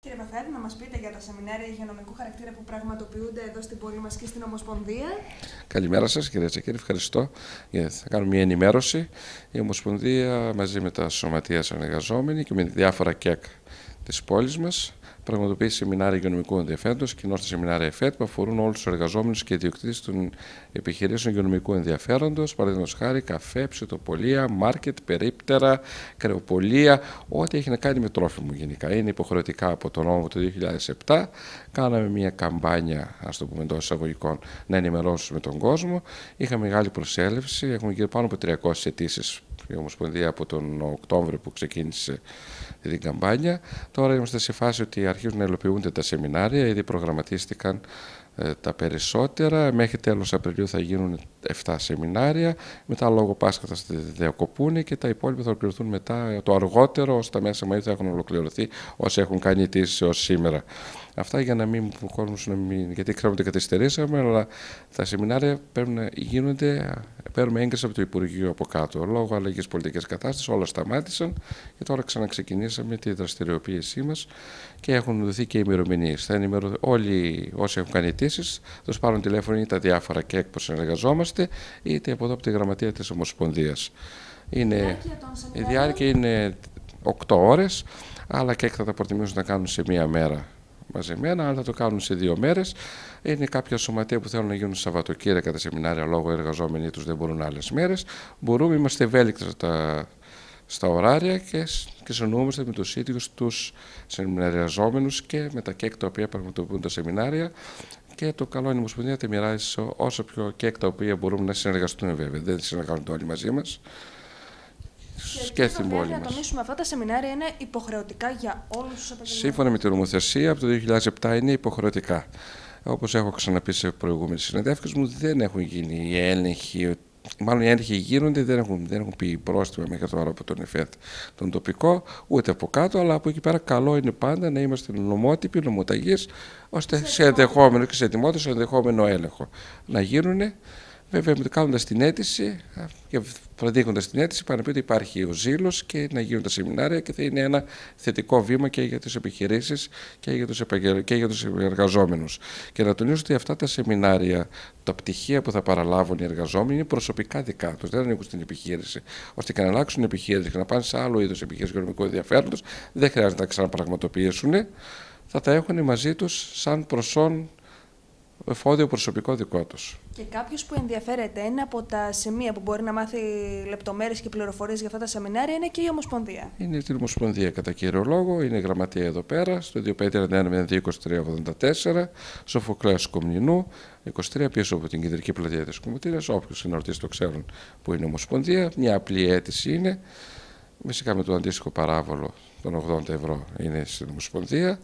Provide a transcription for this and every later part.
Κύριε Παθάρη, να μας πείτε για τα σεμινάρια υγειονομικού χαρακτήρα που πραγματοποιούνται εδώ στην πόλη μας και στην Ομοσπονδία. Καλημέρα σας, κυρία Τσακύρη. Ευχαριστώ. Θα κάνω μια ενημέρωση. Η Ομοσπονδία μαζί με τα Σωματεία Ανεργαζόμενοι και με διάφορα ΚΕΚ της πόλης μας πραγματοποιεί σεμινάρια υγειονομικού ενδιαφέροντος, κοινώ τα σεμινάρια ΕΦΕΤ, που αφορούν όλους τους εργαζόμενους και ιδιοκτήτες των επιχειρήσεων υγειονομικού ενδιαφέροντος, παραδείγματος χάρη καφέ, ψητοπολία, μάρκετ, περίπτερα, κρεοπολία, ό,τι έχει να κάνει με τρόφιμο γενικά. Είναι υποχρεωτικά από τον νόμο του 2007. Κάναμε μια καμπάνια, ας το πούμε εντός εισαγωγικών, να ενημερώσουμε τον κόσμο. Είχαμε μεγάλη προσέλευση, έχουμε γύρω πάνω από 300 αιτήσεις η Ομοσπονδία από τον Οκτώβριο που ξεκίνησε την καμπάνια. Τώρα είμαστε σε φάση ότι αρχίζουν να υλοποιούνται τα σεμινάρια, ήδη προγραμματίστηκαν ε, τα περισσότερα. Μέχρι τέλος Απριλίου θα γίνουν 7 σεμινάρια. Μετά λόγω Πάσχα θα διακοπούν και τα υπόλοιπα θα ολοκληρωθούν μετά το αργότερο, ώστε τα μέσα Μαΐου θα έχουν ολοκληρωθεί όσοι έχουν κάνει αιτήσεις ως σήμερα. Αυτά για να μην ο κόσμος να μην. γιατί ξέρουμε ότι καθυστερήσαμε, αλλά τα σεμινάρια πρέπει να γίνονται παίρνουμε έγκριση από το Υπουργείο από κάτω. Λόγω αλλαγής πολιτικής κατάστασης, όλα σταμάτησαν και τώρα ξαναξεκινήσαμε τη δραστηριοποίησή μας και έχουν δοθεί και ημερομηνίες. Θα ενημερωθούν όλοι όσοι έχουν κάνει αιτήσεις, θα τους πάρουν τηλέφωνο είτε τα διάφορα ΚΕΚ που συνεργαζόμαστε, είτε από εδώ από τη γραμματεία της Ομοσπονδίας. Είναι, η διάρκεια είναι 8 ώρες, αλλά και θα τα προτιμήσουν να κάνουν σε μία μέρα μαζεμένα, αλλά θα το κάνουν σε δύο μέρες. Είναι κάποια σωματεία που θέλουν να γίνουν Σαββατοκύριακα τα σεμινάρια λόγω εργαζόμενοι τους δεν μπορούν άλλες μέρες. Μπορούμε, είμαστε ευέλικτοι στα, στα ωράρια και, και συνεννοούμαστε με τους ίδιους τους σεμιναριαζόμενους και με τα ΚΕΚ τα οποία πραγματοποιούν τα σεμινάρια. Και το καλό είναι η Ομοσπονδία να μοιράζει όσο πιο ΚΕΚ τα οποία μπορούμε να συνεργαστούν βέβαια. Δεν συνεργάζονται όλοι μαζί μας και στην πόλη μας. Να τονίσουμε αυτά τα σεμινάρια είναι υποχρεωτικά για όλους τους επαγγελματίες. Σύμφωνα με την νομοθεσία από το 2007 είναι υποχρεωτικά. Όπως έχω ξαναπεί σε προηγούμενες συνεντεύξεις μου δεν έχουν γίνει οι έλεγχοι Μάλλον οι έλεγχοι γίνονται, δεν έχουν, δεν έχουν πει πρόστιμα μέχρι τώρα από τον ΕΦΕΤ τον τοπικό, ούτε από κάτω, αλλά από εκεί πέρα καλό είναι πάντα να είμαστε νομότυποι, νομοταγείς, ώστε σε ενδεχόμενο και σε ετοιμότητα, σε ενδεχόμενο έλεγχο να γίνουν Βέβαια, κάνοντας την αίτηση και προδείχνοντα την αίτηση, πάνε ότι υπάρχει ο ζήλος και να γίνουν τα σεμινάρια και θα είναι ένα θετικό βήμα και για τις επιχειρήσεις και για τους επαγγελ... εργαζόμενους. Και να τονίσω ότι αυτά τα σεμινάρια, τα πτυχία που θα παραλάβουν οι εργαζόμενοι είναι προσωπικά δικά τους, δεν ανήκουν στην επιχείρηση. ώστε και να αλλάξουν την επιχείρηση και να πάνε σε άλλο είδος επιχείρησης οικονομικού ενδιαφέροντος, δεν χρειάζεται να τα ξαναπραγματοποιήσουν. Θα τα έχουν μαζί τους σαν προσόν εφόδιο προσωπικό δικό τους. Και κάποιος που ενδιαφέρεται, ένα από τα σημεία που μπορεί να μάθει λεπτομέρειες και πληροφορίες για αυτά τα σεμινάρια είναι και η Ομοσπονδία. Είναι η Ομοσπονδία κατά κύριο λόγο, είναι η γραμματεία εδώ πέρα, στο 2531-02-2384, Σοφοκλέα Κομνηνού, 23 πίσω από την κεντρική πλατεία της Κομωτήρια. Όποιος συναρτήσει το ξέρουν που είναι η Ομοσπονδία. Μια απλή αίτηση είναι. Φυσικά με το αντίστοιχο παράβολο των 80 ευρώ είναι στην Ομοσπονδία.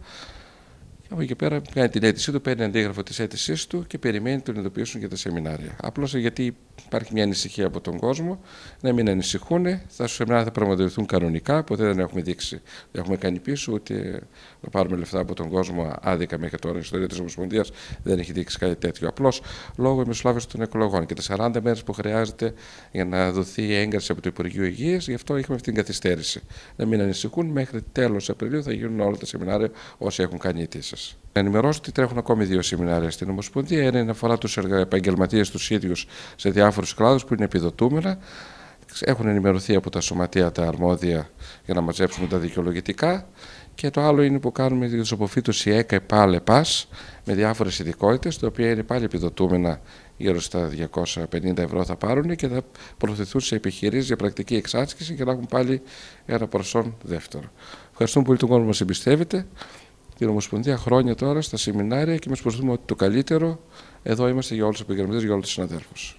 Και από εκεί πέρα κάνει την αίτησή του, παίρνει αντίγραφο της αίτησής του και περιμένει τον ειδοποιήσουν για τα σεμινάρια. Απλώς γιατί υπάρχει μια ανησυχία από τον κόσμο, να μην ανησυχούν. Τα σεμινάρια θα πραγματοποιηθούν κανονικά, ποτέ δεν έχουμε δείξει, δεν έχουμε κάνει πίσω, ούτε να πάρουμε λεφτά από τον κόσμο άδικα μέχρι τώρα. Η ιστορία της Ομοσπονδίας δεν έχει δείξει κάτι τέτοιο. Απλώς λόγω μεσολάβησης των εκλογών και τα 40 μέρες που χρειάζεται για να δοθεί η έγκριση από το Υπουργείο Υγείας, γι' αυτό έχουμε αυτή την καθυστέρηση. Να μην ανησυχούν, μέχρι τέλος Απριλίου θα γίνουν όλα τα σεμινάρια όσοι έχουν κάνει αιτήσει. Να ενημερώσω ότι τρέχουν ακόμη δύο σεμινάρια στην Ομοσπονδία. Ένα αφορά τους επαγγελματίες τους ίδιους σε διάφορους κλάδους που είναι επιδοτούμενα. Έχουν ενημερωθεί από τα σωματεία τα αρμόδια για να μαζέψουμε τα δικαιολογητικά. Και το άλλο είναι που κάνουμε τη αποφύτωση ΕΚΑ, ΕΠΑΛ, ΕΠΑΣ με διάφορες ειδικότητες, τα οποία είναι πάλι επιδοτούμενα γύρω στα 250 ευρώ θα πάρουν και θα προωθηθούν σε επιχειρήσεις για πρακτική εξάσκηση και να έχουν πάλι ένα προσόν δεύτερο. Ευχαριστούμε πολύ τον κόσμο που μας εμπιστεύεται την Ομοσπονδία χρόνια τώρα στα σεμινάρια και μα προσπαθούμε ότι το καλύτερο εδώ είμαστε για όλους τους επαγγελματίες, για όλους τους συναδέλφους.